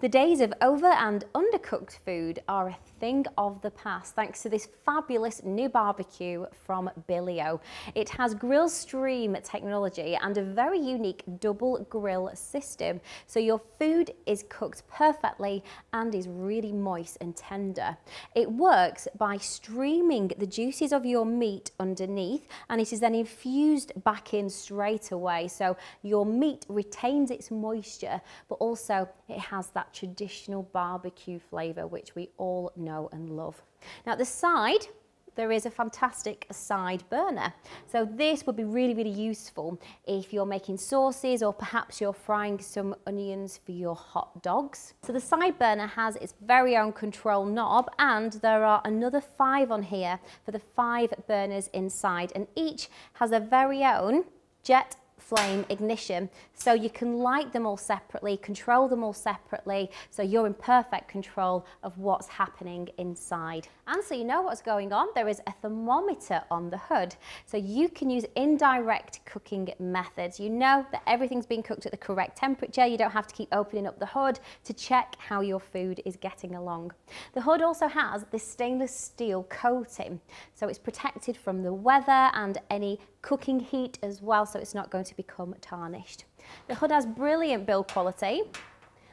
The days of over and undercooked food are a thing of the past thanks to this fabulous new barbecue from BillyOh. It has grill stream technology and a very unique double grill system so your food is cooked perfectly and is really moist and tender. It works by streaming the juices of your meat underneath and it is then infused back in straight away so your meat retains its moisture but also it has that traditional barbecue flavour which we all know and love. Now at the side there is a fantastic side burner. So this would be really, really useful if you're making sauces or perhaps you're frying some onions for your hot dogs. So the side burner has its very own control knob and there are another five on here for the five burners inside and each has a very own jet flame ignition. So you can light them all separately, control them all separately, so you're in perfect control of what's happening inside. And so you know what's going on, there is a thermometer on the hood. So you can use indirect cooking methods. You know that everything's being cooked at the correct temperature. You don't have to keep opening up the hood to check how your food is getting along. The hood also has this stainless steel coating. So it's protected from the weather and any cooking heat as well, so it's not going to become tarnished. The hood has brilliant build quality.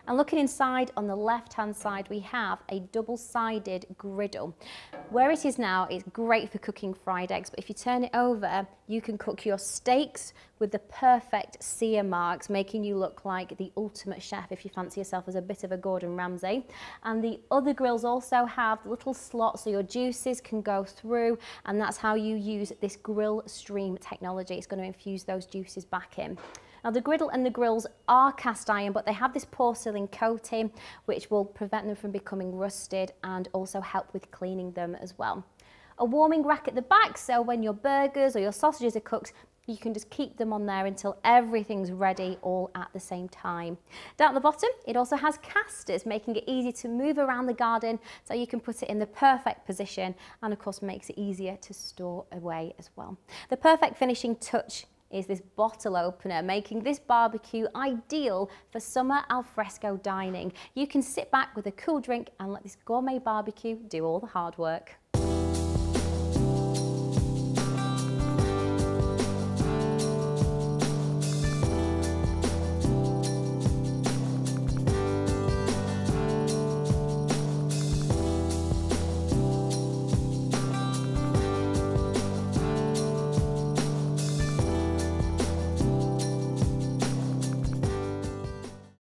And looking inside on the left hand side we have a double sided griddle. Where it is now it's great for cooking fried eggs but if you turn it over you can cook your steaks with the perfect sear marks making you look like the ultimate chef if you fancy yourself as a bit of a Gordon Ramsay. And the other grills also have little slots so your juices can go through and that's how you use this grill stream technology. It's going to infuse those juices back in. Now the griddle and the grills are cast iron, but they have this porcelain coating, which will prevent them from becoming rusted and also help with cleaning them as well. A warming rack at the back, so when your burgers or your sausages are cooked, you can just keep them on there until everything's ready all at the same time. Down at the bottom, it also has casters, making it easy to move around the garden so you can put it in the perfect position and of course makes it easier to store away as well. The perfect finishing touch is this bottle opener, making this barbecue ideal for summer alfresco dining. You can sit back with a cool drink and let this gourmet barbecue do all the hard work.